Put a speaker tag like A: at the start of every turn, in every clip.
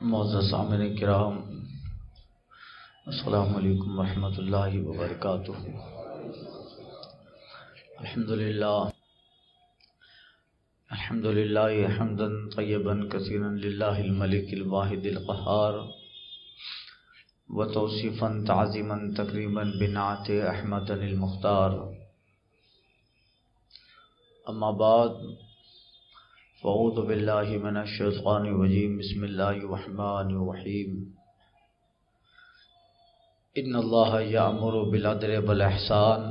A: معزز عامر کرام، السلام علیکم ورحمۃ اللہ وبرکاتہ۔ الحمد للہ الحمد للہ حمدا طیبا کثیرا للہ الملک الواحد القہار، وتوصیفا تعظیما تقریباً بنعت احمد المختار۔ اما بعد فعوذ باللہ من الشیطان الرجیم، بسم اللہ الرحمن الرحیم۔ ان اللہ یعمر بالعدل والاحسان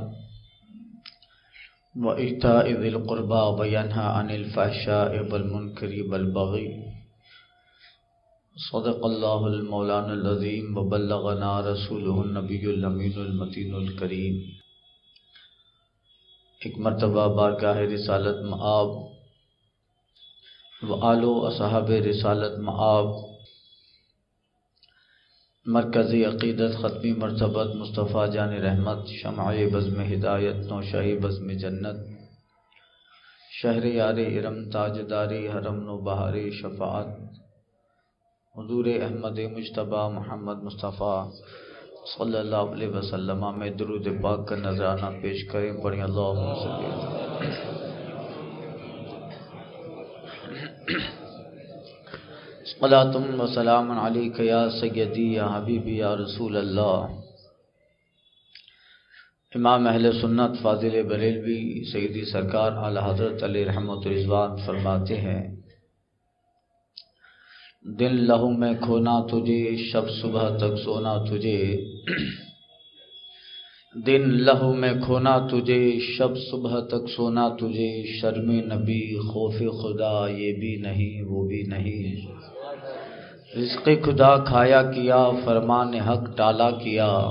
A: وإيتاء ذي القربى وينهى عن الفحشاء والمنكر والبغي صدق الله المولانا العظيم وبلغنا رسوله النبي الأمين المتين الكريم ایک مرتبہ بارگاہ رسالت معاب و آلو اصحاب رسالت معاب، مرکزی عقیدت، ختمی مرتبت، مصطفیٰ جان رحمت، شمع بزم ہدایت نو شاہی بزم جنت، شہر یار ارم، تاجداری، حرم نو بہاری شفاعت، حضور احمد مشتبہ محمد مصطفیٰ صلی اللہ علیہ وسلم میں درود پاک کا نظرانہ پیش کریں پڑھیں اللہ صلاتم و سلام علیک یا سیدی یا حبیبی یا رسول اللہ۔ امام اہل سنت فاضل بریلوی سیدی سرکار اعلی حضرت علی رحمت رضوان فرماتے ہیں دن لہو میں کھونا تجھے، شب صبح تک سونا تجھے۔ دن لہو میں کھونا تجھے، شب صبح تک سونا تجھے، شرم نبی، خوف خدا، یہ بھی نہیں، وہ بھی نہیں۔ رزق خدا کھایا کیا، فرمان حق ٹالا کیا۔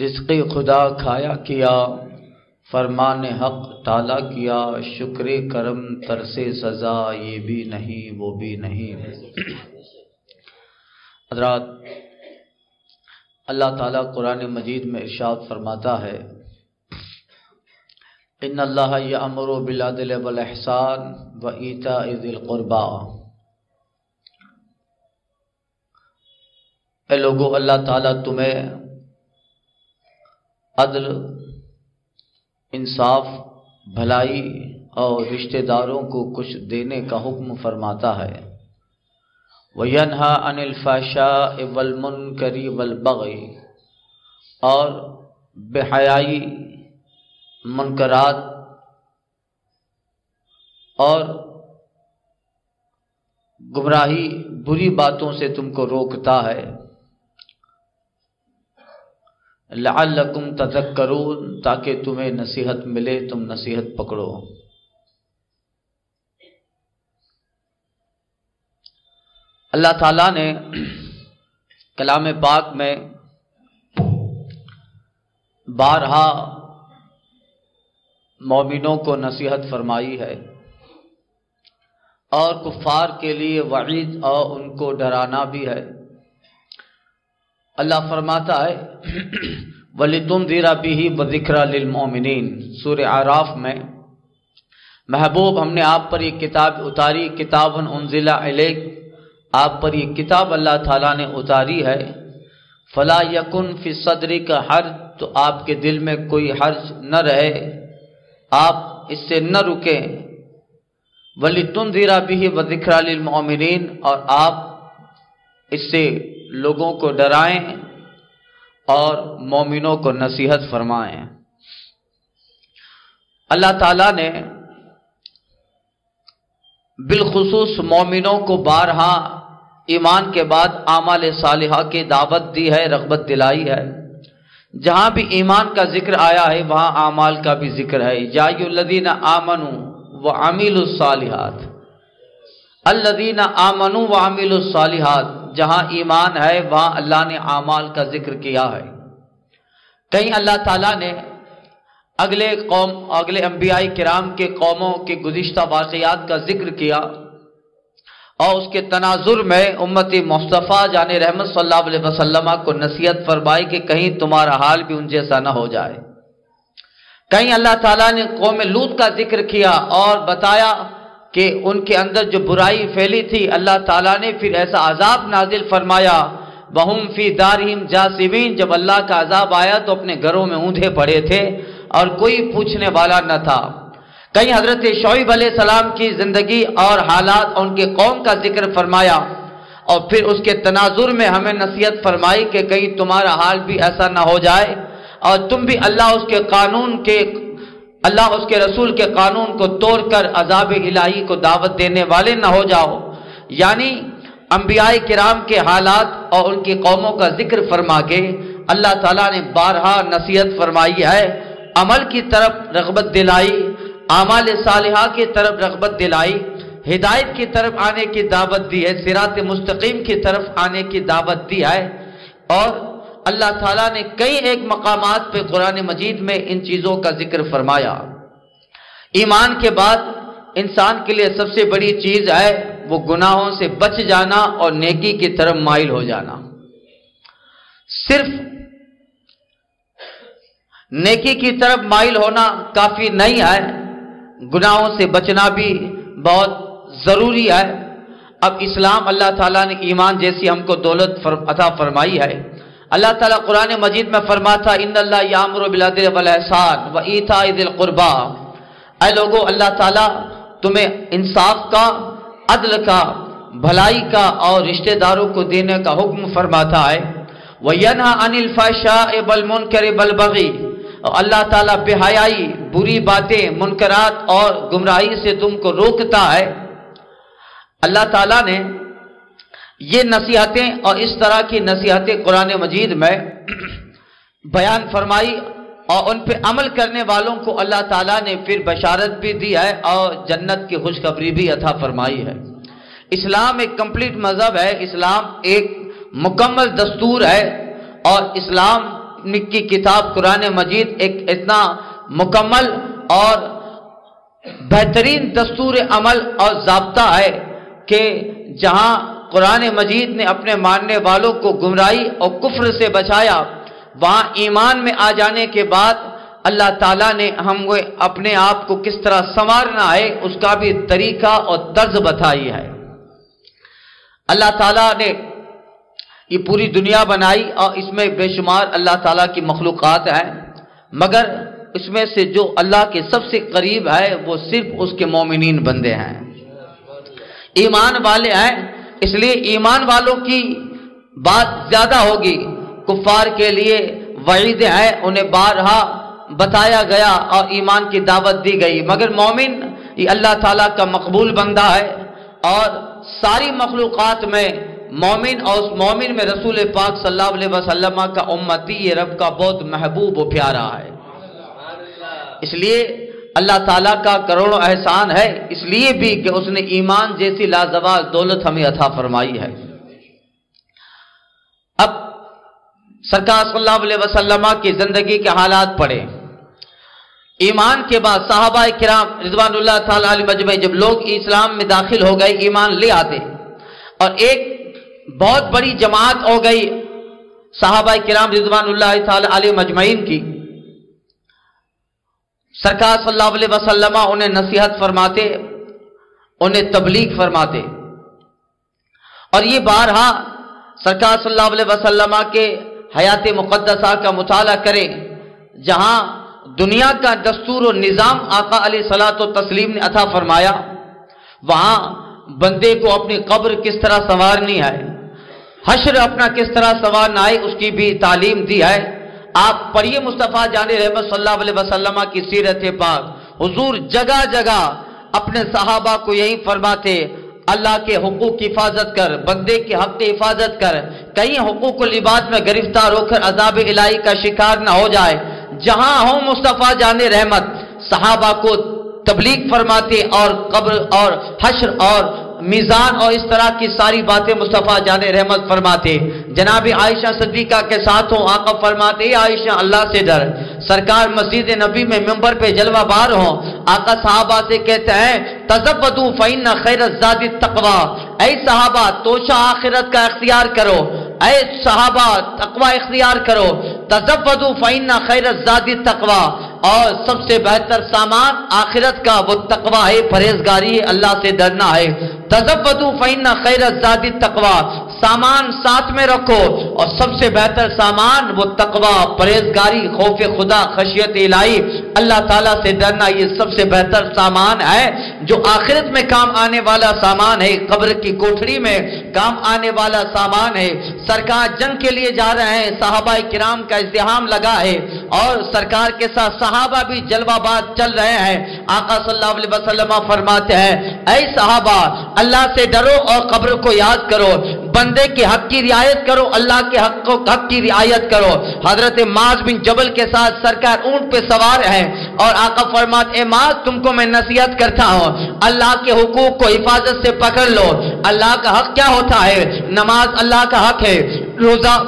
A: رزق خدا کھایا کیا، فرمان حق ٹالا کیا۔ شکر کرم، ترس سزا، یہ بھی نہیں، وہ بھی نہیں۔ حضرات اللہ تعالیٰ قرآن مجید میں ارشاد فرماتا ہے، ان اللہ یہ امر و بلادل والاحسان و ایتا عز القربا اے لوگو، اللہ تعالیٰ تمہیں عدل، انصاف، بھلائی اور رشتہ داروں کو کچھ دینے کا حکم فرماتا ہے۔ وینہا ان الفاشا والمنکری والبغی اور بحیائی منکرات اور گمراہی بری باتوں سے تم کو روکتا ہے۔ لعلکم تذکرون، تاکہ تمہیں نصیحت ملے، تم نصیحت پکڑو۔ اللہ تعالیٰ نے کلام پاک میں بارہا مومنوں کو نصیحت فرمائی ہے اور کفار کے لیے وعید اور ان کو ڈرانا بھی ہے۔ اللہ فرماتا ہے ولی تم دیرا بھی بکرا للمومنین سور آراف میں محبوب ہم نے آپ پر یہ کتاب اتاری، کتاب انزلہ علیک۔ آپ پر یہ کتاب اللہ تعالیٰ نے اتاری ہے، فلا یقن فی صدری کا حرج، تو آپ کے دل میں کوئی حرج نہ رہے۔ آپ اس سے نہ رکیں۔ ولی تم دیرا بھی و ذکر للمؤمنین اور آپ اس سے لوگوں کو ڈرائیں اور مومنوں کو نصیحت فرمائیں۔ اللہ تعالیٰ نے بالخصوص مومنوں کو بارہا ایمان کے بعد اعمال صالحہ کی دعوت دی ہے، رغبت دلائی ہے۔ جہاں بھی ایمان کا ذکر آیا ہے، وہاں اعمال کا بھی ذکر ہے۔ جائی الدین آمن و عمیل الصالحات۔ الدین آمن و عمیل الصالحات، جہاں ایمان ہے، وہاں اللہ نے اعمال کا ذکر کیا ہے۔ کہیں اللہ تعالیٰ نے اگلے قوم، اگلے انبیاء کرام کے قوموں کے گزشتہ واقعات کا ذکر کیا۔ اور اس کے تناظر میں امتی مصطفیٰ جان رحمت صلی اللہ علیہ وسلم کو نصیحت فرمائی کہ کہیں تمہارا حال بھی ان جیسا نہ ہو جائے۔ کہیں اللہ تعالیٰ نے قوم لوت کا ذکر کیا اور بتایا کہ ان کے اندر جو برائی پھیلی تھی، اللہ تعالیٰ نے پھر ایسا عذاب نازل فرمایا۔ بہم فی دارہم جاسمین جب اللہ کا عذاب آیا تو اپنے گھروں میں اوندھے پڑے تھے اور کوئی پوچھنے والا نہ تھا۔ کہیں حضرت شعیب علیہ السلام کی زندگی اور حالات اور ان کے قوم کا ذکر فرمایا اور پھر اس کے تناظر میں ہمیں نصیحت فرمائی کہ کہیں تمہارا حال بھی ایسا نہ ہو جائے اور تم بھی اللہ اس کے قانون کے اللہ اس کے رسول کے قانون کو توڑ کر عذاب الہی کو دعوت دینے والے نہ ہو جاؤ۔ یعنی انبیاء کرام کے حالات اور ان کی قوموں کا ذکر فرما کے اللہ تعالیٰ نے بارہا نصیحت فرمائی ہے، عمل کی طرف رغبت دلائی اعمال صالحہ کی طرف رغبت دلائی، ہدایت کی طرف آنے کی دعوت دی ہے سرات مستقیم کی طرف آنے کی دعوت دی ہے۔ اور اللہ تعالیٰ نے کئی ایک مقامات پہ قرآن مجید میں ان چیزوں کا ذکر فرمایا۔ ایمان کے بعد انسان کے لیے سب سے بڑی چیز ہے، وہ گناہوں سے بچ جانا اور نیکی کی طرف مائل ہو جانا۔ صرف نیکی کی طرف مائل ہونا کافی نہیں ہے گناہوں سے بچنا بھی بہت ضروری ہے۔ اب اسلام اللہ تعالیٰ نے ایمان جیسی ہم کو دولت عطا فرمائی ہے۔ اللہ تعالیٰ قرآن مجید میں فرماتا ان اللہ یامر بلادر والاحسان و ایتا عید القربا اے لوگو، اللہ تعالیٰ تمہیں انصاف کا، عدل کا، بھلائی کا اور رشتہ داروں کو دینے کا حکم فرماتا ہے۔ وہ ینہا ان الفاشاء بل منکر بل بغی اللہ تعالیٰ بے حیائی بری باتیں، منکرات اور گمراہی سے تم کو روکتا ہے۔ اللہ تعالیٰ نے یہ نصیحتیں اور اس طرح کی نصیحتیں قرآن مجید میں بیان فرمائی اور ان پہ عمل کرنے والوں کو اللہ تعالیٰ نے پھر بشارت بھی دی ہے اور جنت کی خوشخبری بھی عطا فرمائی ہے۔ اسلام ایک کمپلیٹ مذہب ہے، اسلام ایک مکمل دستور ہے اور اسلام کی کتاب قرآن مجید ایک اتنا مکمل اور بہترین دستور عمل اور ضابطہ ہے کہ جہاں قرآن مجید نے اپنے ماننے والوں کو گمراہی اور کفر سے بچایا، وہاں ایمان میں آ جانے کے بعد اللہ تعالیٰ نے ہم کو اپنے آپ کو کس طرح سنوارنا ہے، اس کا بھی طریقہ اور طرز بتائی ہے۔ اللہ تعالیٰ نے یہ پوری دنیا بنائی اور اس میں بے شمار اللہ تعالیٰ کی مخلوقات ہیں۔ مگر اس میں سے جو اللہ کے سب سے قریب ہے، وہ صرف اس کے مومنین بندے ہیں۔ ایمان والے ہیں، اس لیے ایمان والوں کی بات زیادہ ہوگی۔ کفار کے لیے وعید ہے انہیں بارہا بتایا گیا اور ایمان کی دعوت دی گئی۔ مگر مومن، یہ اللہ تعالیٰ کا مقبول بندہ ہے اور ساری مخلوقات میں مومن اور اس مومن میں رسول پاک صلی اللہ علیہ وسلم کا امتی یہ رب کا بہت محبوب و پیارا ہے۔ اس لیے اللہ تعالیٰ کا کروڑ احسان ہے۔ اس لیے بھی کہ اس نے ایمان جیسی لازوال دولت ہمیں عطا فرمائی ہے۔ اب سرکار صلی اللہ علیہ وسلم کی زندگی کے حالات پڑے ایمان کے بعد صحابہ کرام رضوان اللہ تعالیٰ علیہ مجمع جب لوگ اسلام میں داخل ہو گئے، ایمان لے آتے۔ اور ایک بہت بڑی جماعت ہو گئی صحابہ کرام رضوان اللہ تعالی علیہ مجمعین کی۔ سرکار صلی اللہ علیہ وسلم انہیں نصیحت فرماتے، انہیں تبلیغ فرماتے۔ اور یہ بارہا سرکار صلی اللہ علیہ وسلم کے حیات مقدسہ کا مطالعہ کریں جہاں دنیا کا دستور و نظام آقا علیہ صلاح و تسلیم نے عطا فرمایا۔ وہاں بندے کو اپنی قبر کس طرح سنوارنی ہے؟ حشر اپنا کس طرح سنوارنا ہے اس کی بھی تعلیم دی ہے۔ آپ پڑھیے مصطفیٰ جان رحمت صلی اللہ علیہ وسلم کی سیرت پاک۔ حضور جگہ جگہ اپنے صحابہ کو یہی فرماتے، اللہ کے حقوق کی حفاظت کر، بندے کے حق کی حفاظت کر۔ کہیں حقوق العباد میں گرفتار ہو کر عذاب الہی کا شکار نہ ہو جائے۔ جہاں ہوں مصطفیٰ جان رحمت، صحابہ کو تبلیغ فرماتے اور قبر اور حشر اور میزان اور اس طرح کی ساری باتیں مصطفیٰ جان رحمت فرماتے۔ جناب عائشہ صدیقہ کے ساتھ ہوں، آقا فرماتے عائشہ، اللہ سے ڈر۔ سرکار مسجد نبی میں ممبر پہ جلوہ بار ہوں۔ آقا صحابہ سے کہتے ہیں تزبدو فین خیر الزاد تقوی اے صحابہ، توشہ آخرت کا اختیار کرو۔ اے صحابہ، تقوی اختیار کرو۔ تزبدو فین خیر الزاد تقوی اور سب سے بہتر سامان آخرت کا، وہ تقوی ہے، پرہیزگاری ہے، اللہ سے ڈرنا ہے۔ تزبدو فین خیر زادی تقوا سامان ساتھ میں رکھو اور سب سے بہتر سامان وہ تقوا پرہیزگاری، خوف خدا، خشیت الہی۔ اللہ تعالیٰ سے ڈرنا یہ سب سے بہتر سامان ہے۔ جو آخرت میں کام آنے والا سامان ہے، قبر کی کوٹھڑی میں کام آنے والا سامان ہے۔ سرکار جنگ کے لیے جا رہے ہیں، صحابہ کرام کا ازدحام لگا ہے۔ اور سرکار کے ساتھ صحابہ بھی جلوہ باد چل رہے ہیں۔ آقا صلی اللہ علیہ وسلم فرماتے ہیں، اے صحابہ اللہ سے ڈرو اور قبر کو یاد کرو۔ بندے کے حق کی رعایت کرو، اللہ کے حق کو حق کی رعایت کرو۔ حضرت ماز بن جبل کے ساتھ سرکار اونٹ پہ سوار ہیں اور آقا فرمات، اے ماز تم کو میں نصیحت کرتا ہوں، اللہ کے حقوق کو حفاظت سے پکڑ لو۔ اللہ کا حق کیا ہوتا ہے؟ نماز اللہ کا حق ہے۔ روزہ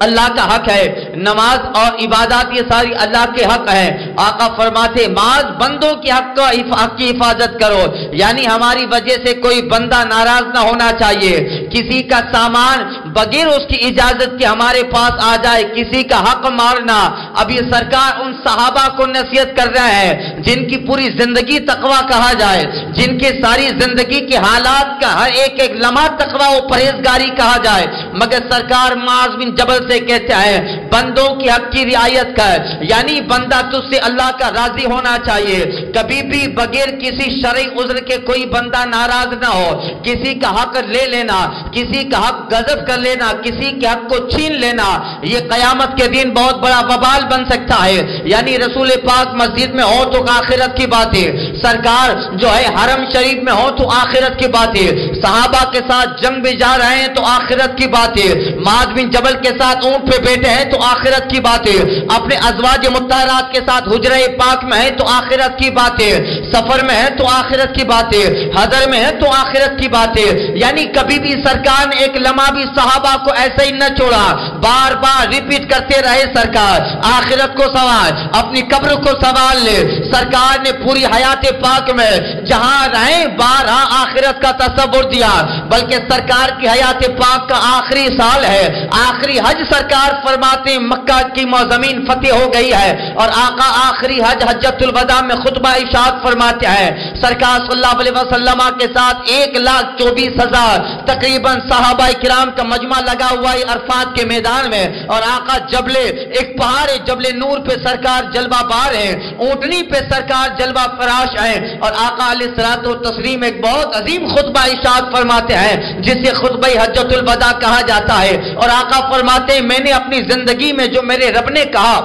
A: اللہ کا حق ہے۔ نماز اور عبادات یہ ساری اللہ کے حق ہے آقا فرماتے ماز بندوں کے حق کا حق کی حفاظت کرو۔ یعنی ہماری وجہ سے کوئی بندہ ناراض نہ ہونا چاہیے۔ کسی کا سامان بغیر اس کی اجازت کے ہمارے پاس آ جائے، کسی کا حق مارنا۔ اب یہ سرکار ان صحابہ کو نصیحت کر رہا ہے، جن کی پوری زندگی تقوی کہا جائے۔ جن کے ساری زندگی کے حالات کا ہر ایک ایک لمحہ تقوی و پرہیزگاری کہا جائے۔ مگر سرکار معاذ بن جبل سے کہتے ہیں، بندوں کی حق کی رعایت کر۔ یعنی بندہ تجھ سے اللہ کا راضی ہونا چاہیے۔ کبھی بھی بغیر کسی شرعی عذر کے کوئی بندہ ناراض نہ ہو۔ کسی کا حق لے لینا، کسی کا حق غضب کر لینا، کسی کے حق کو چھین لینا۔ یہ قیامت کے دن بہت بڑا وبال بن سکتا ہے۔ یعنی رسول پاک مسجد میں ہو تو آخرت کی بات ہے۔ سرکار جو ہے، حرم شریف میں ہو تو آخرت کی بات ہے۔ صحابہ کے ساتھ جنگ بھی جا رہے ہیں تو آخرت کی بات ہے۔ ماد بن جبل کے ساتھ اونٹ پہ بیٹھے ہیں تو آخرت کی بات ہے۔ اپنے ازواج متحرات کے ساتھ حجرہ پاک میں ہے تو آخرت کی بات ہے۔ سفر میں ہے تو آخرت کی بات ہے۔ حضر میں ہے تو آخرت کی بات ہے۔ یعنی کبھی بھی سرکار نے ایک لمحہ بھی صحابہ کو ایسا ہی نہ چھوڑا۔ بار بار ریپیٹ کرتے رہے سرکار۔ آخرت کو سوال، اپنی قبر کو سوال لے۔ سرکار نے پوری حیات پاک میں جہاں رہے، بارہ آخرت کا تصور دیا۔ بلکہ سرکار کی حیات پاک کا آخری سال ہے۔ آخری حج سرکار فرماتے ہیں، مکہ کی موزمین فتح ہو گئی ہے اور آقا آخری حج حجت الوداع میں خطبہ اشاد فرماتے ہیں۔ سرکار صلی اللہ علیہ وسلم کے ساتھ ایک لاکھ چوبیس ہزار تقریباً صحابہ کرام کا مجمع لگا ہوا ہے عرفات کے میدان میں۔ اور آقا جبلے ایک پہاڑ ہے جبلے نور پہ سرکار جلوہ بار ہے۔ اونٹنی پہ سرکار جلوہ فراش ہے۔ اور آقا علیہ السلام و تسلیم ایک بہت عظیم خطبہ اشاد فرماتے ہیں، جسے خطبہ حجت الوداع کہا جاتا ہے۔ اور آقا فرماتے باتیں میں نے اپنی زندگی میں جو میرے رب نے کہا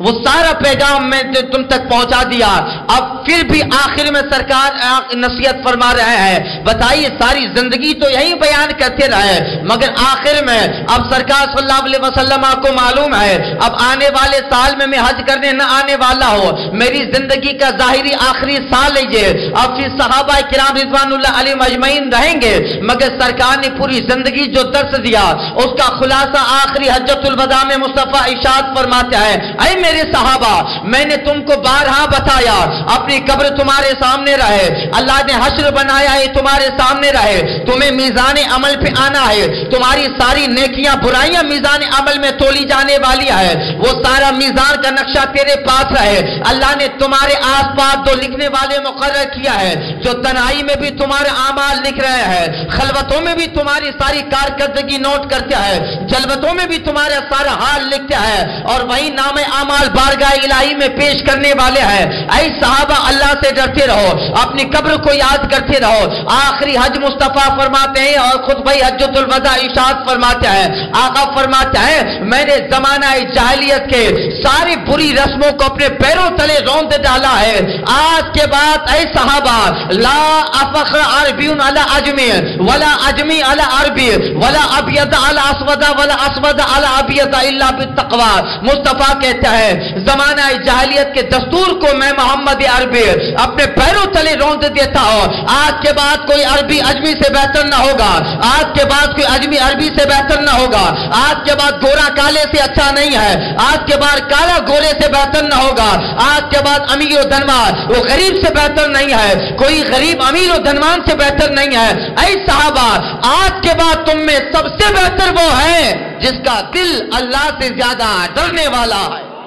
A: وہ سارا پیغام میں تم تک پہنچا دیا۔ اب پھر بھی آخر میں سرکار نصیحت فرما رہے ہیں۔ بتائیے، ساری زندگی تو یہی بیان کرتے رہے۔ مگر آخر میں اب سرکار صلی اللہ علیہ وسلم آپ کو معلوم ہے، اب آنے والے سال میں میں حج کرنے نہ آنے والا ہو میری زندگی کا ظاہری آخری سال لیجیے اب پھر صحابہ کرام رضوان اللہ علیہ مجمعین رہیں گے۔ مگر سرکار نے پوری زندگی جو درس دیا، اس کا خلاصہ آخری حجت الوداع میں مصطفیٰ اشاد فرماتا ہے اے میرے صحابہ، میں نے تم کو بارہا بتایا، اپنی قبر تمہارے سامنے رہے، اللہ نے حشر بنایا ہے تمہارے سامنے رہے، تمہیں میزان عمل پہ آنا ہے، تمہاری ساری نیکیاں، برائیاں میزان عمل میں تولی جانے والی ہے، وہ سارا میزان کا نقشہ تیرے پاس رہے، اللہ نے تمہارے آس پاس دو لکھنے والے مقرر کیا ہے، جو تنہائی میں بھی تمہارے اعمال لکھ رہے ہیں، خلوتوں میں بھی تمہاری ساری کارکردگی نوٹ کرتے ہیں، جلوتوں میں بھی تمہارا سارا حال لکھتے ہیں، اور وہی نام اعمال بارگاہ الہی میں پیش کرنے والے ہیں۔ اے صحابہ، اللہ سے ڈرتے رہو، اپنی قبر کو یاد کرتے رہو۔ آخری حج مصطفیٰ فرماتے ہیں اور خود بھائی حجت الوداع اشاد فرماتے ہیں۔ آقا فرماتے ہیں، میں نے زمانہ جاہلیت کے ساری بری رسموں کو اپنے پیروں تلے روند ڈالا ہے۔ آج کے بعد اے صحابہ، لا افخر عربی علی اجمی، ولا اجمی علی عربی، ولا ابید علی اسود، ولا اسود علی ابید الا بالتقوی۔ مصطفیٰ کہتا ہے ہے زمانہ جاہلیت کے دستور کو میں محمد عربی اپنے پیروں تلے روند دیتا ہوں۔ آج کے بعد کوئی عربی اجمی سے بہتر نہ ہوگا۔ آج کے بعد کوئی اجمی عربی سے بہتر نہ ہوگا۔ آج کے بعد گورا کالے سے اچھا نہیں ہے۔ آج کے بعد کالا گورے سے بہتر نہ ہوگا۔ آج کے بعد امیر و دنوان وہ غریب سے بہتر نہیں ہے۔ کوئی غریب امیر و دنوان سے بہتر نہیں ہے۔ اے صحابہ، آج کے بعد تم میں سب سے بہتر وہ ہے جس کا دل اللہ سے زیادہ ڈرنے والا ہے۔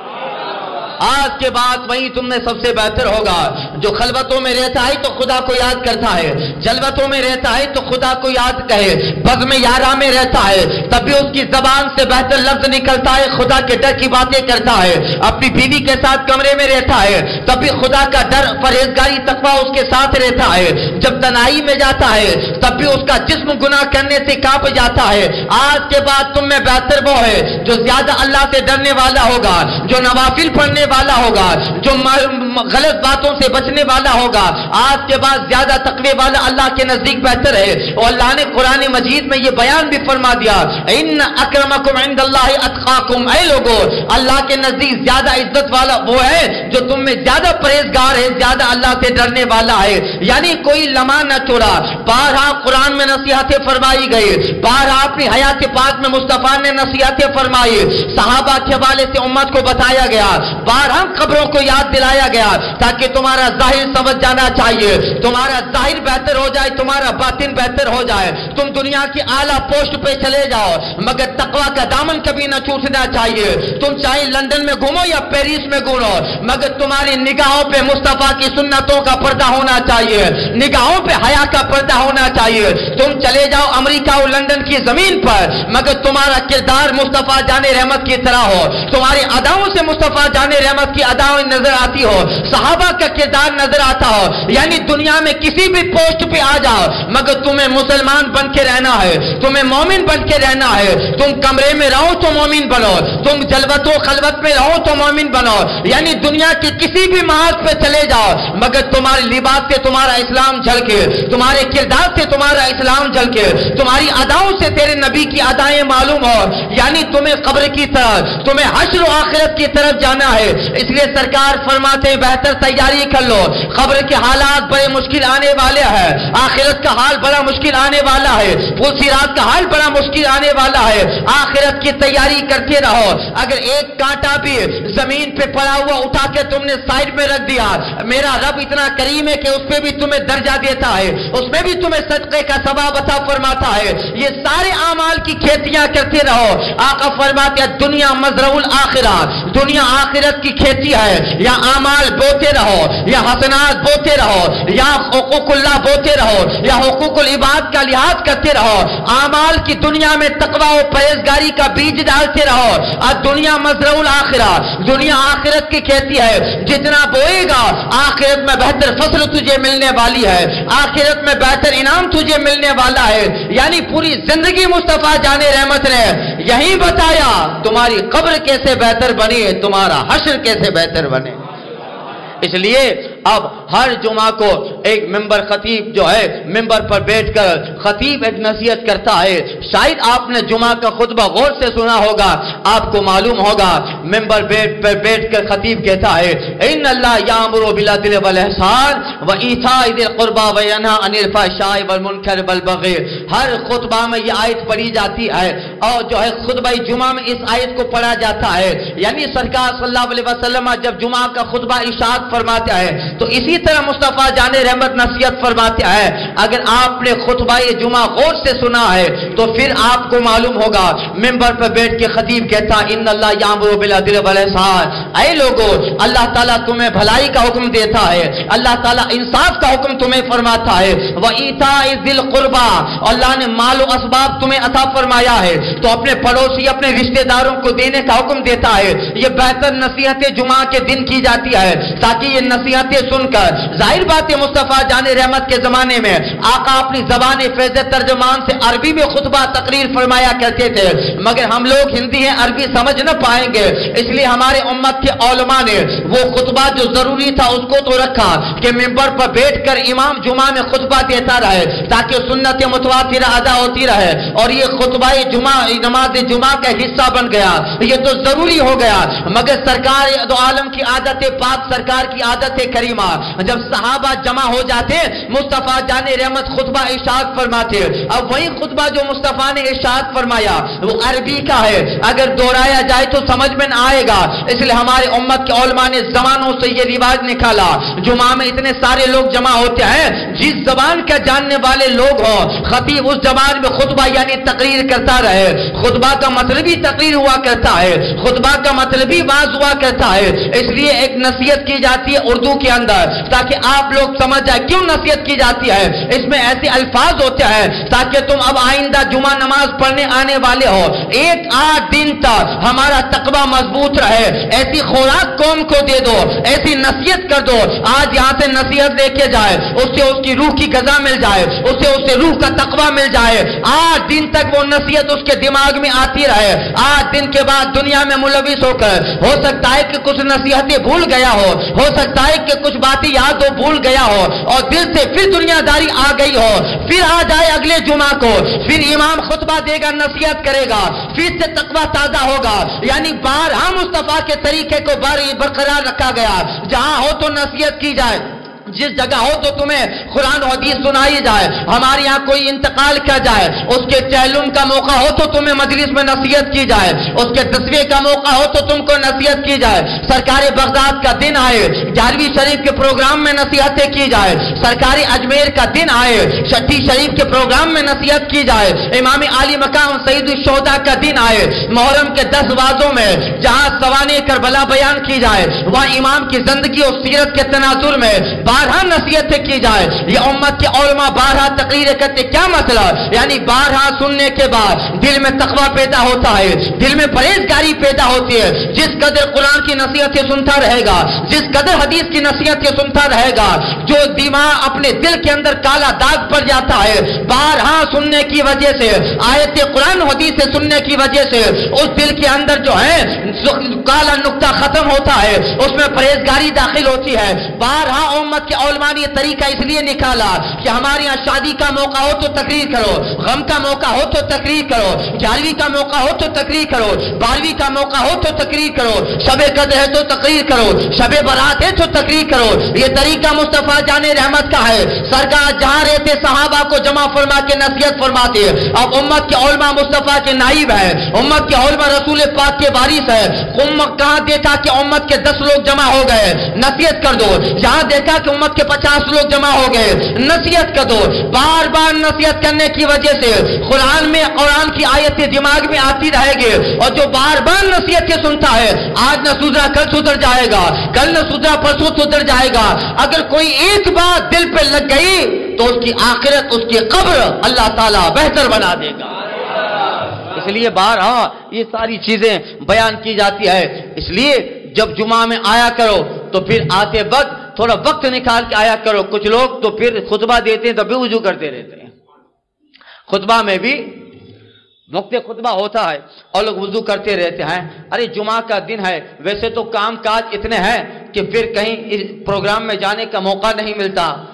A: آج کے بعد وہی تم میں سب سے بہتر ہوگا۔ جو خلوتوں میں رہتا ہے تو خدا کو یاد کرتا ہے۔ جلوتوں میں رہتا ہے تو خدا کو یاد کہے۔ بز میں یارہ میں رہتا ہے۔ تب بھی اس کی زبان سے بہتر لفظ نکلتا ہے۔ خدا کے ڈر کی باتیں کرتا ہے۔ اپنی بیوی کے ساتھ کمرے میں رہتا ہے۔ تب بھی خدا کا ڈر، پرہیزگاری، تقوی اس کے ساتھ رہتا ہے۔ جب تنہائی میں جاتا ہے، تب بھی اس کا جسم گناہ کرنے سے کانپ جاتا ہے۔ آج کے بعد تم میں بہتر وہ ہے جو زیادہ اللہ سے ڈرنے والا ہوگا، جو نوافل پڑھنے والا ہوگا، جو غلط باتوں سے بچنے والا ہوگا۔ آج کے بعد زیادہ تقوی والا اللہ کے نزدیک بہتر ہے۔ اور اللہ نے قرآن مجید میں یہ بیان بھی فرما دیا، ان اکرمکم عند اللہ اتقاکم۔ اے لوگو، اللہ کے نزدیک زیادہ عزت والا وہ ہے جو تم میں زیادہ پریزگار ہے، زیادہ اللہ سے ڈرنے والا ہے۔ یعنی کوئی لمحہ نہ چھوڑا۔ بارہا قرآن میں نصیحتیں فرمائی گئی۔ بارہا اپنی حیات پاک میں مصطفیٰ نے نصیحتیں فرمائی۔ صحابہ کے حوالے سے امت کو بتایا گیا۔ بارہ بارہا قبروں کو یاد دلایا گیا تاکہ تمہارا ظاہر سمجھ جانا چاہیے۔ تمہارا ظاہر بہتر ہو جائے، تمہارا باطن بہتر ہو جائے۔ تم دنیا کی اعلیٰ پوسٹ پہ چلے جاؤ، مگر تقوی کا دامن کبھی نہ چھوٹنا چاہیے۔ تم چاہے لندن میں گھومو یا پیرس میں گھومو، مگر تمہاری نگاہوں پہ مصطفیٰ کی سنتوں کا پردہ ہونا چاہیے۔ نگاہوں پہ حیا کا پردہ ہونا چاہیے۔ تم چلے جاؤ امریکہ اور لندن کی زمین پر، مگر تمہارا کردار مصطفیٰ جان رحمت کی طرح ہو۔ تمہاری اداؤں سے مصطفیٰ جان رحمت کی اداؤں نظر آتی ہو، صحابہ کا کردار نظر آتا ہو یعنی دنیا میں کسی بھی پوسٹ پہ آ جاؤ، مگر تمہیں مسلمان بن کے رہنا ہے، تمہیں مومن بن کے رہنا ہے، تم کمرے میں رہو تو مومن بنو، تم جلوت و خلوت میں رہو تو مومن بنو یعنی دنیا کے کسی بھی محاذ پہ چلے جاؤ، مگر تمہارے لباس سے تمہارا اسلام جھلکے، تمہارے کردار سے تمہارا اسلام جھلکے، تمہاری اداؤں سے تیرے نبی کی ادائیں معلوم ہو یعنی تمہیں قبر کی طرف، تمہیں حشر و آخرت کی طرف جانا ہے اس لیے سرکار فرماتے ہیں بہتر تیاری کر لو۔ قبر کے حالات بڑے مشکل آنے والے ہیں۔ آخرت کا حال بڑا مشکل آنے والا ہے۔ پوسی رات کا حال بڑا مشکل آنے والا ہے۔ آخرت کی تیاری کرتے رہو۔ اگر ایک کانٹا بھی زمین پہ پڑا ہوا اٹھا کے تم نے سائڈ میں رکھ دیا۔ میرا رب اتنا کریم ہے کہ اس پہ بھی تمہیں درجہ دیتا ہے۔ اس میں بھی تمہیں صدقے کا ثواب عطا فرماتا ہے۔ یہ سارے اعمال کی کھیتیاں کرتے رہو۔ آقا فرماتے ہیں دنیا مزرع الاخرہ۔ دنیا آخرت کی کھیتی ہے، یا اعمال بوتے رہو، یا حسنات بوتے رہو، یا حقوق اللہ بوتے رہو، یا حقوق العباد کا لحاظ کرتے رہو، اعمال کی دنیا میں تقوی و پرہیزگاری کا بیج ڈالتے رہو۔ اور دنیا مزرع الاخرہ، دنیا آخرت کی کھیتی ہے، جتنا بوئے گا، آخرت میں بہتر فصل تجھے ملنے والی ہے۔ آخرت میں بہتر انعام تجھے ملنے والا ہے۔ یعنی پوری زندگی مصطفیٰ جانے رحمت نے یہی بتایا، تمہاری قبر کیسے بہتر بنی تمہارا حشر کیسے بہتر بنے؟ اس لیے اب ہر جمعہ کو ایک ممبر خطیب جو ہے، ممبر پر بیٹھ کر خطیب ایک نصیحت کرتا ہے۔ شاید آپ نے جمعہ کا خطبہ غور سے سنا ہوگا، آپ کو معلوم ہوگا۔ ممبر بیٹھ پر بیٹھ کر خطیب کہتا ہے، ان اللہ یامر بالعدل والاحسان و ذی القربى و عن الفحشاء والمنکر والبغي ہر خطبہ میں یہ آیت پڑھی جاتی ہے اور جو ہے خطبہ جمعہ میں اس آیت کو پڑھا جاتا ہے۔ یعنی سرکار صلی اللہ علیہ وسلم جب جمعہ کا خطبہ ارشاد فرماتا ہے تو اسی طرح مصطفیٰ جان رحمت نصیحت فرماتا ہے اگر آپ نے خطبہ جمعہ غور سے سنا ہے، تو پھر آپ کو معلوم ہوگا۔ ممبر پر بیٹھ کے خطیب کہتا، ان اللہ یامر بالعدل والاحسان اے لوگو، اللہ تعالیٰ تمہیں بھلائی کا حکم دیتا ہے۔ اللہ تعالیٰ انصاف کا حکم تمہیں فرماتا ہے۔ وہ ایتا دل قربا اللہ نے مال و اسباب تمہیں عطا فرمایا ہے۔ تو اپنے پڑوسی، اپنے رشتہ داروں کو دینے کا حکم دیتا ہے۔ یہ بہتر نصیحت جمعہ کے دن کی جاتی ہے تاکہ یہ نصیحتیں سن کر ظاہر بات ہے مصطفیٰ جان رحمت کے زمانے میں آقا اپنی زبان فیض ترجمان سے عربی میں خطبہ تقریر فرمایا کرتے تھے، مگر ہم لوگ ہندی ہیں، عربی سمجھ نہ پائیں گے، اس لیے ہمارے امت کے علماء نے وہ خطبہ جو ضروری تھا اس کو تو رکھا کہ ممبر پر بیٹھ کر امام جمعہ میں خطبہ دیتا رہے تاکہ سنت متواتر ادا ہوتی رہے اور یہ خطبہ جمعہ، نماز جمعہ کا حصہ بن گیا۔ یہ تو ضروری ہو گیا، مگر سرکار دو عالم کی عادت پاک، سرکار کی عادت کریم کریمہ۔ جب صحابہ جمع ہو جاتے، مصطفیٰ جان رحمت خطبہ ارشاد فرماتے۔ اب وہی خطبہ جو مصطفیٰ نے ارشاد فرمایا، وہ عربی کا ہے۔ اگر دوہرایا جائے تو سمجھ میں نہ آئے گا۔ اس لیے ہمارے امت کے علماء نے زمانوں سے یہ رواج نکالا۔ جمعہ میں اتنے سارے لوگ جمع ہوتے ہیں، جس زبان کا جاننے والے لوگ ہوں، خطیب اس زبان میں خطبہ یعنی تقریر کرتا رہے۔ خطبہ کا مطلب ہی تقریر ہوا کرتا ہے۔ خطبہ کا مطلب ہی باز ہوا کرتا ہے۔ اس لیے ایک نصیحت کی جاتی ہے اردو کے اندر۔ تاکہ آپ لوگ سمجھ جائے کیوں نصیحت کی جاتی ہے؟ اس میں ایسے الفاظ ہوتے ہیں، تاکہ تم اب آئندہ جمعہ نماز پڑھنے آنے والے ہو۔ ایک آٹھ دن تک ہمارا تقبہ مضبوط رہے۔ ایسی خوراک قوم کو دے دو، ایسی نصیحت کر دو۔ آج یہاں سے نصیحت لے کے جائے، اس سے اس کی روح کی غذا مل جائے، اس سے اس سے روح کا تقوی مل جائے۔ آٹھ دن تک وہ نصیحت اس کے دماغ میں آتی رہے۔ آٹھ دن کے بعد دنیا میں ملوث ہو کر، ہو سکتا ہے کہ کچھ نصیحتیں بھول گیا ہو ہو سکتا ہے کہ کچھ باتیں یاد ہو بھول گیا ہو اور دل سے پھر دنیا داری آ گئی ہو، پھر آ جائے اگلے جمعہ کو، پھر امام خطبہ دے گا، نصیحت کرے گا، پھر سے تقوی تازہ ہوگا۔ یعنی بارہا مصطفیٰ کے طریقے کو باری برقرار رکھا گیا۔ جہاں ہو تو نصیحت کی جائے۔ جس جگہ ہو تو تمہیں قرآن حدیث سنائی جائے، ہمارے یہاں کوئی انتقال کیا جائے، اس کے تعلم کا موقع ہو تو تمہیں مجلس میں نصیحت کی جائے، اس کے تصویر کا موقع ہو تو تم کو نصیحت کی جائے۔ سرکاری بغداد کا دن آئے جاروی شریف کے پروگرام میں نصیحتیں کی جائے سرکاری اجمیر کا دن آئے، شٹی شریف کے پروگرام میں نصیحت کی جائے، امام علی مقام سعید الشہدا کا دن آئے، محرم کے دس بازوں میں جہاں سوانے کربلا بیان کی جائے، وہاں امام کی زندگی اور سیرت کے تناظر میں بات بارہ ہاں نصیحتیں کی جائے، یہ امت کے علماء بارہ ہاں تقریر کرتے، کیا مسئلہ؟ یعنی بارہ ہاں سننے کے بعد دل میں تقوی پیدا ہوتا ہے، دل میں پرہیزگاری پیدا ہوتی ہے، جس قدر قرآن کی نصیحتیں سنتا رہے گا، جس قدر حدیث کی نصیحتیں سنتا رہے گا، جو دماغ اپنے دل کے اندر کالا داغ پڑ جاتا ہے بارہ سننے کی وجہ سے، آیت قرآن حدیث سے سننے کی وجہ سے، اس دل کے اندر جو ہے، کالا نقطہ ختم ہوتا ہے، اس میں پرہیزگاری داخل ہوتی ہے بارہ امت کے علماء نے یہ طریقہ اس لیے نکالا کہ ہمارے یہاں شادی کا موقع ہو تو تقریر کرو، غم کا موقع ہو تو تقریر کرو، گیارہویں کا موقع ہو تو تقریر کرو، بارہویں کا موقع ہو تو تقریر کرو، شب قدر ہے تو تقریر کرو، شب برات ہے تو تقریر کرو۔ یہ طریقہ مصطفیٰ جان رحمت کا ہے۔ سرکار جہاں رہتے صحابہ کو جمع فرما کے نصیحت فرماتے اب امت کے علماء مصطفیٰ کے نائب ہے امت کے علماء رسول پاک کے بارش ہے امت کہاں دیکھا کہ امت کے دس لوگ جمع ہو گئے؟ نصیحت کر دو۔ جہاں دیکھا کہ امت کے پچاس لوگ جمع ہو گئے۔ نصیحت کر دو بار بار نصیحت کرنے کی وجہ سے قرآن میں قرآن کی آیتیں دماغ میں آتی رہے گی اور جو بار بار نصیحت کے سنتا ہے، آج نہ سدھرا، کل سدھر جائے گا۔ کل نہ سدھرا، پرسوں سدھر جائے گا۔ اگر کوئی ایک بات دل پہ لگ گئی، تو اس کی آخرت، اس کی قبر اللہ تعالیٰ بہتر بنا دے گا۔ اس لیے بار ہاں یہ ساری چیزیں بیان کی جاتی ہے۔ اس لیے جب جمعہ میں آیا کرو، تو پھر آتے وقت تھوڑا وقت نکال کے آیا کرو۔ کچھ لوگ تو پھر خطبہ دیتے ہیں تو بھی وضو کرتے رہتے ہیں۔ خطبہ میں بھی وقت خطبہ ہوتا ہے اور لوگ وضو کرتے رہتے ہیں۔ ارے جمعہ کا دن ہے، ویسے تو کام کاج اتنے ہیں کہ پھر کہیں اس پروگرام میں جانے کا موقع نہیں ملتا۔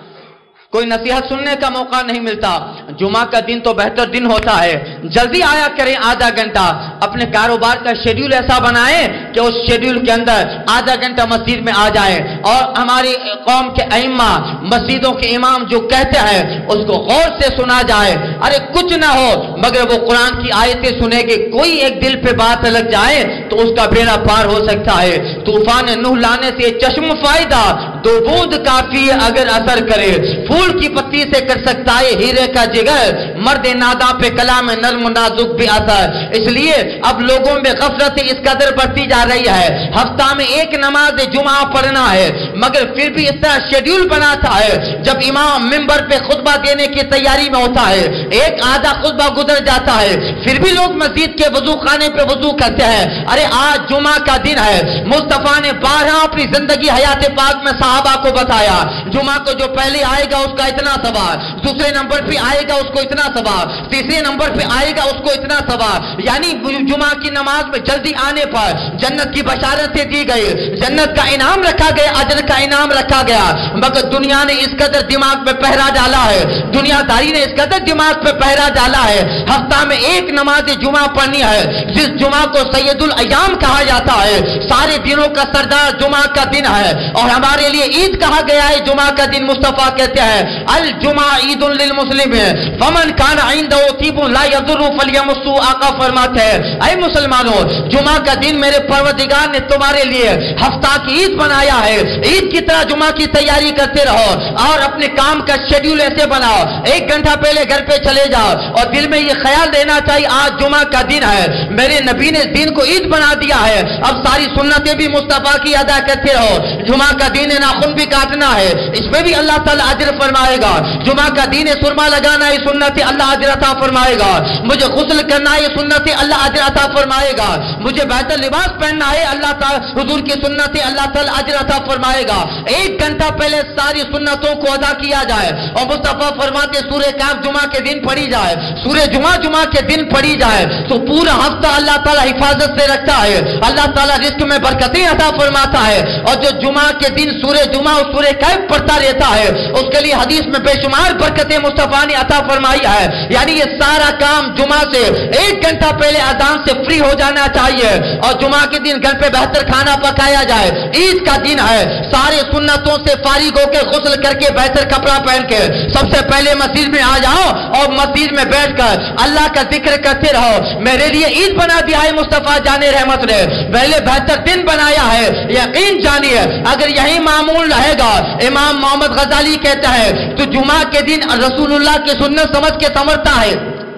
A: کوئی نصیحت سننے کا موقع نہیں ملتا۔ جمعہ کا دن تو بہتر دن ہوتا ہے۔ جلدی آیا کریں آدھا گھنٹہ۔ اپنے کاروبار کا شیڈیول ایسا بنائیں کہ اس شیڈیول کے اندر آدھا گھنٹہ مسجد میں آ جائے اور ہماری قوم کے ائمہ، مسجدوں کے امام جو کہتے ہیں، اس کو غور سے سنا جائے۔ ارے کچھ نہ ہو، مگر وہ قرآن کی آیتیں سنے گے کوئی ایک دل پہ بات لگ جائے تو اس کا بیڑا پار ہو سکتا ہے۔ طوفان نوح لانے سے چشم فائدہ، دو بوند کافی اگر اثر کرے۔ پھول کی پتی سے کر سکتا ہے، ہیرے کا جگر۔ مرد نادا پہ کلام نرم نازک بھی آتا ہے۔ اس لیے اب لوگوں میں غفلت اس قدر بڑھتی جا رہی ہے۔ ہفتہ میں ایک نماز جمعہ پڑھنا ہے، مگر پھر بھی اس طرح شیڈیول بناتا ہے۔ جب امام ممبر پہ خطبہ دینے کی تیاری میں ہوتا ہے، ایک آدھا خطبہ گزر جاتا ہے۔ پھر بھی لوگ مسجد کے وضو خانے پہ وضو کرتے ہیں۔ ارے، آج جمعہ کا دن ہے۔ مصطفیٰ نے بارہ اپنی زندگی حیات پاک میں صحابہ کو بتایا۔ جمعہ کو جو پہلے آئے گا اس کا اتنا سوال دوسرے نمبر پہ آئے گا اس کو اتنا ثواب، تیسرے نمبر پہ آئے گا اس کو اتنا ثواب۔ یعنی جمعہ کی نماز میں جلدی آنے پر جنت کی بشارتیں دی گئی، جنت کا انعام رکھا گیا، اجر کا انعام رکھا گیا۔ مگر دنیا نے اس قدر دماغ میں پہرا ڈالا ہے دنیا داری نے اس قدر دماغ پہ پہرا ڈالا ہے، ہفتہ میں ایک نماز جمعہ پڑھنی ہے، جس جمعہ کو سید الایام کہا جاتا ہے۔ سارے دنوں کا سردار جمعہ کا دن ہے اور ہمارے لیے عید کہا گیا ہے، جمعہ کا دن مصطفیٰ کہتے ہیں۔ الجمعہ عید للمسلم. فمن کان عنده طیب لا يضر فلیمسو. آقا فرماتے ہیں، اے مسلمانوں، جمعہ کا دن میرے پروردگار نے تمہارے لیے ہفتہ کی عید بنایا ہے۔ عید کی طرح جمعہ کی تیاری کرتے رہو اور اپنے کام کا شیڈیول ایسے بناؤ۔ ایک گھنٹہ پہلے گھر پہ چلے جاؤ اور دل میں یہ خیال دینا چاہیے، آج جمعہ کا دن ہے۔ میرے نبی نے دن کو عید بنا دیا ہے۔ اب ساری سنتیں بھی مصطفیٰ کی ادا کرتے رہو۔ جمعہ کا دن ہے ناخن بھی کاٹنا ہے۔ اس پہ بھی اللہ تعالیٰ عجر فرمائے گا۔ جمعہ کا دن ہے سرما لگانا ہے سنت اللہ عجر عطا فرمائے گا۔ مجھے غسل کرنا ہے سنت اللہ عجر عطا فرمائے گا۔ مجھے بہتر لباس پہننا ہے، اللہ تعالیٰ حضور کی سنت اللہ تعالیٰ عجر عطا فرمائے گا۔ ایک گھنٹہ پہلے ساری سنتوں کو ادا کیا جائے اور مصطفیٰ فرماتے سورہ کاف جمعہ کے دن پڑھی جائے۔ سورہ جمعہ جمعہ کے دن پڑھی جائے۔ تو پورا ہفتہ اللہ تعالیٰ حفاظت سے رکھتا ہے۔ اللہ تعالیٰ رزق میں برکتیں عطا فرماتا ہے۔ اور جو جمعہ کے دن سورہ جمعہ اور سورہ کیف پڑھتا رہتا ہے، اس کے لیے حدیث میں بے شمار برکتیں مصطفیٰ نے عطا فرمائی ہے۔ یعنی یہ سارا کام جمعہ سے ایک گھنٹہ پہلے اذان سے فری ہو جانا چاہیے اور جمعہ کے دن گھر پہ بہتر کھانا پکایا جائے۔ عید کا دن ہے۔ سارے سنتوں سے فارغ ہو کے غسل کر کے بہتر کپڑا پہن کے سب سے پہلے مسجد میں آ جاؤ اور مسجد میں بیٹھ کر اللہ کا ذکر کرتے رہو۔ میرے لیے عید بنا دیا ہے مصطفیٰ جانے رحمت نے۔ پہلے بہتر دن بنایا ہے۔ یقین جانیے، اگر یہی معمول رہے گا، امام محمد غزالی کہتا ہے تو جمعہ کے دن رسول اللہ کے سنت سمجھ کے سمرتا ہے۔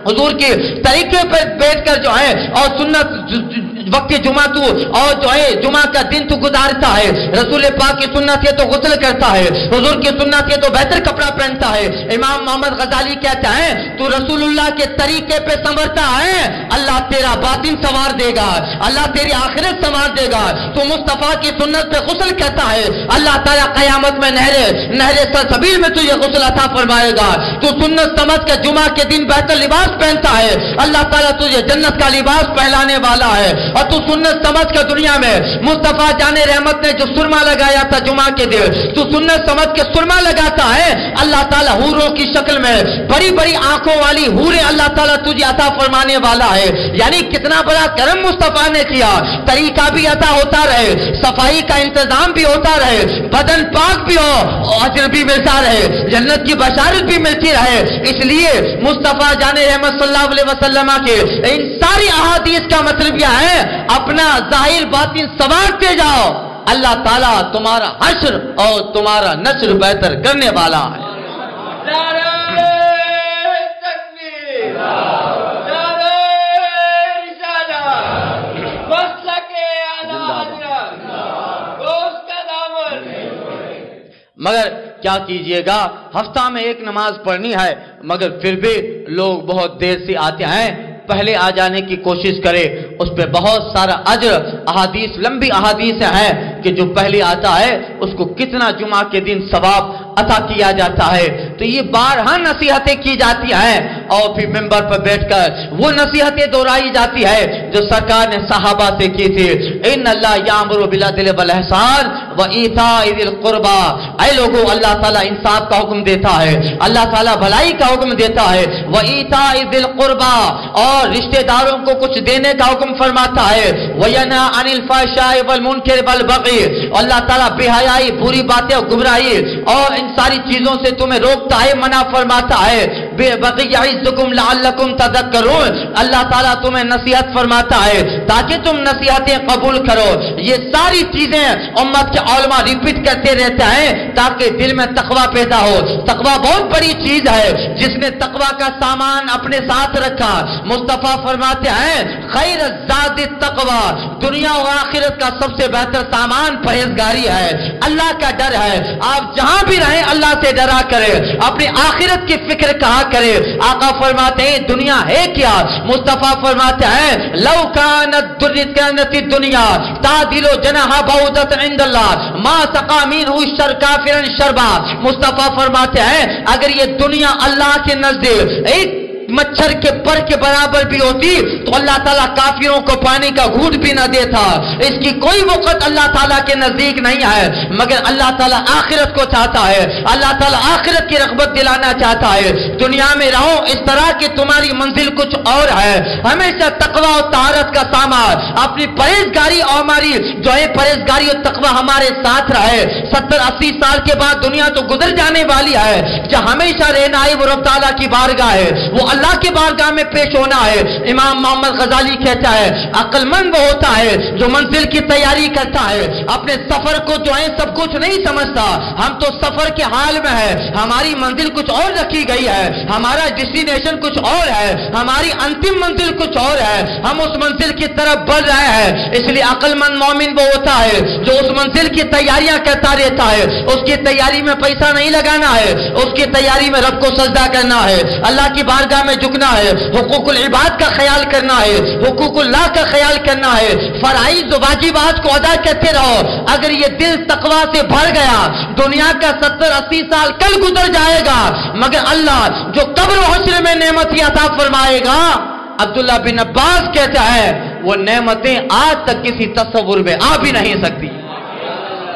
A: حضور کے طریقے پر بیٹھ کر جو ہے اور سنت وقت جمعہ تو اور جو ہے، جمعہ کا دن تو گزارتا ہے۔ رسول پاک کی سنت ہے تو غسل کرتا ہے۔ حضور کی سنت ہے تو بہتر کپڑا پہنتا ہے۔ امام محمد غزالی کہتا ہے، تو رسول اللہ کے طریقے پہ سنورتا ہے۔ اللہ تیرا باطن سنوار دے گا۔ اللہ تیری آخرت سنوار دے گا۔ تو مصطفیٰ کی سنت پہ غسل کہتا ہے۔ اللہ تعالیٰ قیامت میں نہرے نہرے سبیل میں تجھے غسل عطا فرمائے گا۔ تو سنت سمجھ کے جمعہ کے دن بہتر لباس پہنتا ہے۔ اللہ تعالیٰ تجھے جنت کا لباس پہلانے والا ہے۔ تو سنت سمجھ کے دنیا میں مصطفیٰ جان رحمت نے جو سرما لگایا تھا جمعہ کے دن، تو سنت سمجھ کے سرما لگاتا ہے، اللہ تعالیٰ حوروں کی شکل میں بڑی بڑی آنکھوں والی حوریں اللہ تعالیٰ تجھے عطا فرمانے والا ہے۔ یعنی کتنا بڑا کرم مصطفیٰ نے کیا۔ طریقہ بھی عطا ہوتا رہے، صفائی کا انتظام بھی ہوتا رہے، بدن پاک بھی ہو اجر بھی ملتا رہے، جنت کی بشارت بھی ملتی رہے۔ اس لیے مصطفیٰ جان رحمت صلی اللہ علیہ وسلم کے ان ساری احادیث کا مطلب یہ ہے اپنا ظاہر باطن سوارتے جاؤ۔ اللہ تعالیٰ تمہارا حشر اور تمہارا نشر بہتر کرنے والا ہے۔ مگر کیا کیجیے گا؟ ہفتہ میں ایک نماز پڑھنی ہے مگر پھر بھی لوگ بہت دیر سے آتے ہیں۔ پہلے آ جانے کی کوشش کرے، اس پہ بہت سارا اجر، احادیث، لمبی احادیث ہے کہ جو پہلے آتا ہے، اس کو کتنا جمعہ کے دن ثواب عطا کیا جاتا ہے۔ تو یہ بارہا نصیحتیں کی جاتی ہیں۔ اور پھر ممبر پر بیٹھ کر وہ نصیحتیں دہرائی جاتی ہے جو سرکار نے صحابہ سے کی تھی۔ ان اللہ یامر بلا دل بلحسان و ایتا عید قربا اے لوگوں اللہ تعالیٰ انصاف کا حکم دیتا ہے۔ اللہ تعالیٰ بھلائی کا حکم دیتا ہے۔ وہ ایتا عید قربا اور رشتہ داروں کو کچھ دینے کا حکم فرماتا ہے۔ وَيَنَا عَنِ الْفَاشَاءِ وَالْمُنْكِرِ وَالْبَغِي۔ اللہ تعالیٰ بے حیائی بری باتیں اور گمراہی اور ان ساری چیزوں سے تمہیں روکتا ہے، منع فرماتا ہے۔ لعلکم تذکرون۔ اللہ تعالیٰ تمہیں نصیحت فرماتا ہے، تاکہ تم نصیحتیں قبول کرو۔ یہ ساری چیزیں امت کے علماء ریپیٹ کرتے رہتے ہیں تاکہ دل میں تقوی پیدا ہو۔ تقوی بہت بڑی چیز ہے، جس نے تقوی کا سامان اپنے ساتھ رکھا۔ مصطفیٰ فرماتے ہیں، خیر زاد تقوی دنیا و آخرت کا سب سے بہتر سامان پرہیزگاری ہے۔ اللہ کا ڈر ہے۔ آپ جہاں بھی رہیں، اللہ سے ڈرا کرے اپنی آخرت کی فکر کہا کرے۔ آقا فرماتے ہیں، دنیا ہے کیا؟ مصطفیٰ فرماتے ہیں، لو کانت کانت دنیا تعدل جناح بعودت عند اللہ، ما سقا منه الشر کافرا شربا۔ مصطفیٰ فرماتے ہیں، اگر یہ دنیا اللہ کے نزدیک ایک مچھر کے پر کے برابر بھی ہوتی تو اللہ تعالیٰ کافروں کو پانی کا گھوٹ بھی نہ دیتا۔ اس کی کوئی وقت اللہ تعالیٰ کے نزدیک نہیں ہے، مگر اللہ تعالیٰ آخرت کو چاہتا ہے۔ اللہ تعالیٰ آخرت کی رغبت دلانا چاہتا ہے۔ دنیا میں رہو، اس طرح کی تمہاری منزل کچھ اور ہے۔ ہمیشہ تقوی و تہارت کا سامان۔ اپنی پرہیزگاری اور ہماری، جو ہے، پرہیزگاری اور تقوی ہمارے ساتھ رہے۔ ستر، اسی سال کے بعد دنیا تو گزر جانے والی ہے۔ جو ہمیشہ رہنا ہے، وہ رب تعالیٰ کی بارگاہ ہے۔ وہ اللہ اللہ کی بارگاہ میں پیش ہونا ہے۔ امام محمد غزالی کہتا ہے عقل مند وہ ہوتا ہے جو منزل کی تیاری کرتا ہے۔ اپنے سفر کو جو ہے، سب کچھ نہیں سمجھتا۔ ہم تو سفر کے حال میں ہے ہماری منزل کچھ اور رکھی گئی ہے۔ ہمارا ڈیسٹینیشن کچھ اور ہے۔ ہماری انتم منزل کچھ اور ہے۔ ہم اس منزل کی طرف بڑھ رہے ہیں۔ اس لیے عقل مند مومن وہ ہوتا ہے جو اس منزل کی تیاریاں کرتا رہتا ہے۔ اس کی تیاری میں پیسہ نہیں لگانا ہے۔ اس کی تیاری میں رب کو سجدہ کرنا ہے۔ اللہ کی بارگاہ میں میں جھکنا ہے، حقوق العباد کا خیال کرنا ہے، حقوق اللہ کا خیال کرنا ہے۔ فرائض و واجبات کو ادا کرتے رہو۔ اگر یہ دل تقوا سے بھر گیا، دنیا کا ستر اسی سال کل گزر جائے گا۔ مگر اللہ جو قبر و حشر میں نعمت عطا فرمائے گا، عبداللہ بن عباس کہتا ہے، وہ نعمتیں آج تک کسی تصور میں آ بھی نہیں سکتی۔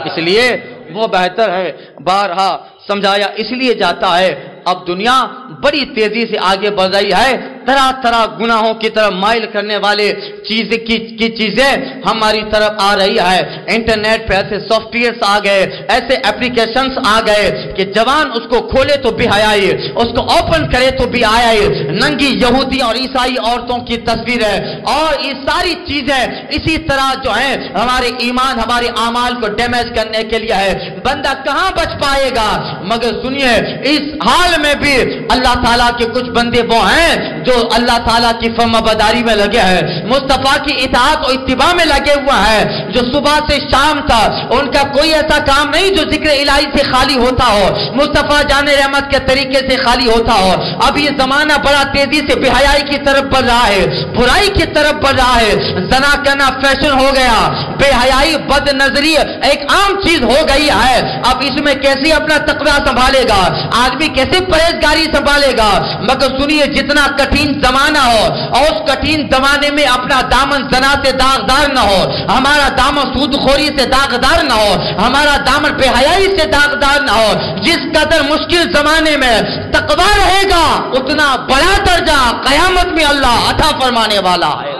A: اس لیے وہ بہتر ہے۔ بارہا سمجھایا اس لیے جاتا ہے۔ اب دنیا بڑی تیزی سے آگے بڑھ رہی ہے۔ طرح طرح گناہوں کی طرف مائل کرنے والے چیز کی, کی چیزیں ہماری طرف آ رہی ہے۔ انٹرنیٹ پہ ایسے سافٹ آ گئے ایسے اپلیکیشنز آ گئے کہ جوان اس کو کھولے تو بھی آیا اس کو اوپن کرے تو بھی آیا ننگی یہودی اور عیسائی عورتوں کی تصویر ہے۔ اور یہ ساری چیزیں اسی طرح جو ہیں ہمارے ایمان ہمارے اعمال کو ڈیمیج کرنے کے لیے ہے۔ بندہ کہاں بچ پائے گا؟ مگر سنیے، اس حال میں بھی اللہ تعالیٰ کے کچھ بندے وہ ہیں جو اللہ تعالیٰ کی فرما بداری میں لگے ہیں، مصطفیٰ کی اطاعت و اتباع میں لگے ہوا ہے جو صبح سے شام تھا ان کا کوئی ایسا کام نہیں جو ذکر الہی سے خالی ہوتا ہو، مصطفیٰ جان رحمت کے طریقے سے خالی ہوتا ہو۔ اب یہ زمانہ بڑا تیزی سے بے حیائی کی طرف بڑھ رہا ہے، برائی کی طرف بڑھ رہا ہے۔ زنا کرنا فیشن ہو گیا بے حیائی بد نظری ایک عام چیز ہو گئی ہے۔ اب اس میں کیسے اپنا تقوی سنبھالے گا۔ آدمی کیسے پرہیزگاری سنبھالے گا؟ مگر سنیے، جتنا کٹھن کٹھین زمانہ ہو اور اس کٹھین زمانے میں اپنا دامن زنا سے داغدار نہ ہو، ہمارا دامن سود خوری سے داغدار نہ ہو، ہمارا دامن بے حیائی سے داغدار نہ ہو۔ جس قدر مشکل زمانے میں تقوی رہے گا، اتنا بڑا درجہ قیامت میں اللہ عطا فرمانے والا ہے۔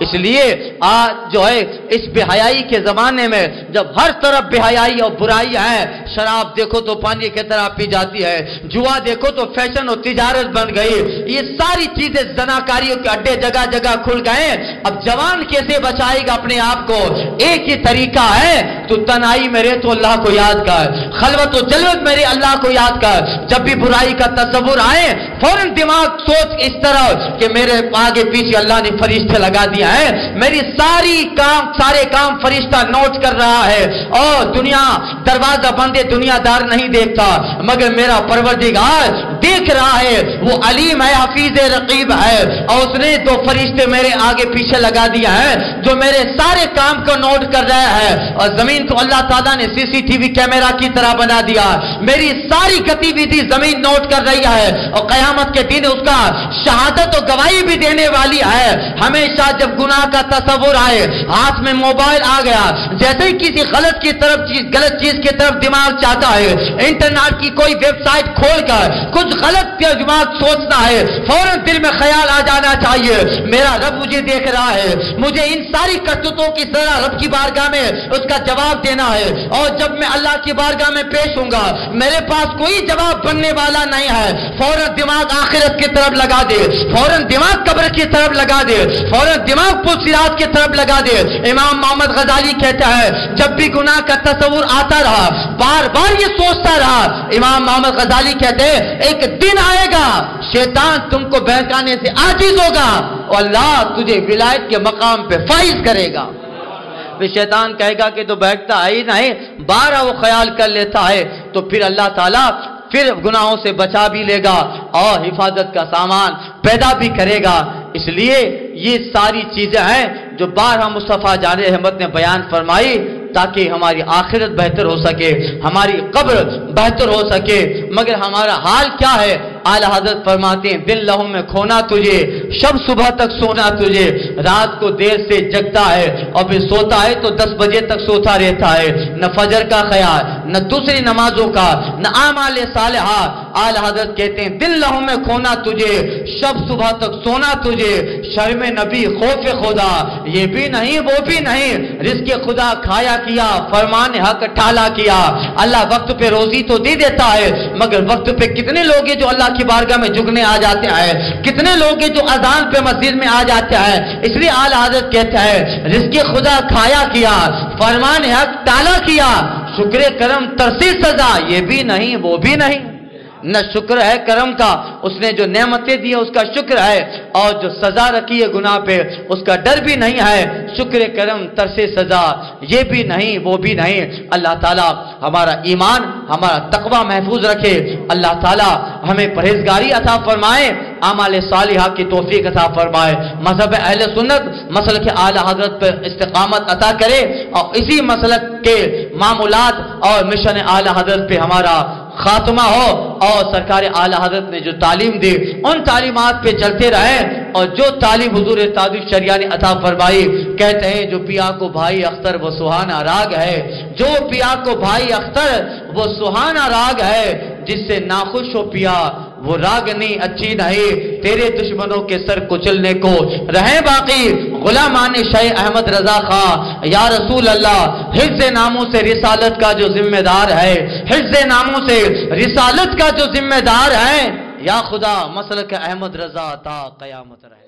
A: اس لیے آج جو ہے اس بے حیائی کے زمانے میں جب ہر طرف بے حیائی اور برائی ہے، شراب دیکھو تو پانی کی طرح پی جاتی ہے، جوا دیکھو تو فیشن اور تجارت بن گئی۔ یہ ساری چیزیں زناکاریوں کے اڈے جگہ جگہ کھل گئے۔ اب جوان کیسے بچائے گا اپنے آپ کو؟ ایک ہی طریقہ ہے، تو تنہائی میرے تو اللہ کو یاد کر۔ خلوت و جلوت میرے اللہ کو یاد کر۔ جب بھی برائی کا تصور آئے، فوراً دماغ سوچ اس طرح کہ میرے آگے پیچھے اللہ نے فرشتے لگا دیا۔ ہے۔ میری ساری کام، سارے کام فرشتہ نوٹ کر رہا ہے۔ اور دنیا، دروازہ بندے دنیا دار نہیں دیکھتا۔ مگر میرا پروردگار دیکھ رہا ہے۔ وہ علیم ہے، حفیظ رقیب ہے۔ اور اس نے دو فرشتے میرے آگے پیچھے لگا دیا ہے، جو میرے سارے کام کو نوٹ کر رہا ہے۔ اور زمین کو اللہ تعالیٰ نے سی سی ٹی وی کیمرہ کی طرح بنا دیا۔ میری ساری گتی ودھی زمین نوٹ کر رہی ہے۔ اور قیامت کے دن اس کا شہادت و گواہی بھی دینے والی ہے۔ ہمیشہ جب گناہ کا تصور آئے، ہاتھ میں موبائل آ گیا، جیسے ہی کسی غلط کی طرف چیز، غلط چیز کی طرف دماغ چاہتا ہے، انٹرنیٹ کی کوئی ویب سائٹ کھول کر کچھ غلط دماغ سوچنا ہے، فوراً دل میں خیال آ جانا چاہیے۔ میرا رب مجھے دیکھ رہا ہے، مجھے ان ساری کرتوتوں کی طرح رب کی بارگاہ میں اس کا جواب دینا ہے۔ اور جب میں اللہ کی بارگاہ میں پیش ہوں گا، میرے پاس کوئی جواب بننے والا نہیں ہے۔ فوراً دماغ آخرت کی طرف لگا دے، فوراً دماغ قبر کی طرف لگا دے، فوراً دماغ دماغ پلسرات کی طرف لگا دے۔ امام محمد غزالی کہتا ہے، جب بھی گناہ کا تصور آتا رہا، بار بار یہ سوچتا رہا، امام محمد غزالی کہتے ہیں، ایک دن آئے گا، شیطان تم کو بہکانے سے آجیز ہوگا اور اللہ تجھے ولایت کے مقام پہ فائز کرے گا۔ پھر شیطان کہے گا کہ تو بہکتا ہے ہی نہیں، بارہ وہ خیال کر لیتا ہے، تو پھر اللہ تعالیٰ پھر گناہوں سے بچا بھی لے گا اور حفاظت کا سامان پیدا بھی کرے گا۔ اس لیے یہ ساری چیزیں ہیں جو بارہ مصطفیٰ جان احمد نے بیان فرمائی تاکہ ہماری آخرت بہتر ہو سکے، ہماری قبر بہتر ہو سکے۔ مگر ہمارا حال کیا ہے؟ اعلی حضرت فرماتے ہیں دل لہو میں کھونا تجھے، شب صبح تک سونا تجھے، رات کو دیر سے جگتا ہے اور پھر سوتا ہے تو دس بجے تک سوتا رہتا ہے۔ نہ فجر کا خیال، نہ دوسری نمازوں کا، نہ آمال صالحہ۔ اعلی حضرت کہتے ہیں دل لہو میں کھونا تجھے، شب صبح تک سونا تجھے۔ شرم نبی، خوف خدا، یہ بھی نہیں، وہ بھی نہیں۔ رزق خدا کھایا کیا، فرمان حق ٹھالا کیا۔ اللہ وقت پہ روزی تو دے دیتا ہے، مگر وقت پہ کتنے لوگ ہیں جو اللہ کی بارگاہ میں جھکنے آ جاتے ہیں۔ کتنے لوگ ہیں جو اذان پہ مسجد میں آ جاتے ہیں۔ اس لیے آل حضرت کہتا ہے رزق خدا کھایا کیا، فرمان حق تالا کیا، شکر کرم ترسی سزا، یہ بھی نہیں، وہ بھی نہیں۔ نہ شکر ہے کرم کا، اس نے جو نعمتیں دی اس کا شکر ہے، اور جو سزا رکھی ہے گناہ پہ، اس کا ڈر بھی نہیں ہے۔ شکر کرم، ترس سزا، یہ بھی نہیں، وہ بھی نہیں۔ اللہ تعالیٰ ہمارا ایمان، ہمارا تقوی محفوظ رکھے۔ اللہ تعالیٰ ہمیں پرہیزگاری عطا فرمائے، اعمال صالحہ کی توفیق عطا فرمائے۔ مذہب اہل سنت مسل کے اعلی حضرت پر استقامت عطا کرے، اور اسی مسلک کے معمولات اور مشن اعلی حضرت پہ ہمارا خاتمہ ہو اور سرکار اعلی حضرت نے جو تعلیم دی، ان تعلیمات پہ چلتے رہے۔ اور جو تعلیم حضور تعداد شریعہ نے عطا فرمائی، کہتے ہیں، جو پیا کو بھائی اختر، وہ سہانا راگ ہے۔ جو پیا کو بھائی اختر، وہ سہانا راگ ہے۔ جس سے ناخوش ہو پیا، وہ راگ نہیں، اچھی نہیں۔ تیرے دشمنوں کے سر کچلنے کو۔ رہے باقی غلامان شاہ احمد رضا خان یا رسول اللہ، حفظ ناموں سے رسالت کا جو ذمہ دار ہے۔ حفظ ناموں سے رسالت کا جو ذمہ دار ہے۔ یا خدا مسلک احمد رضا تا قیامت رہے۔